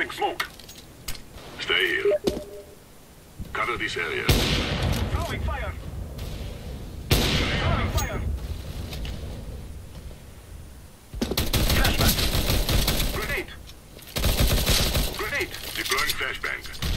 Throwing smoke. Stay here. Cover this area. Throwing fire. Throwing fire. Flashbang. Grenade. Grenade. Deploying flashbang.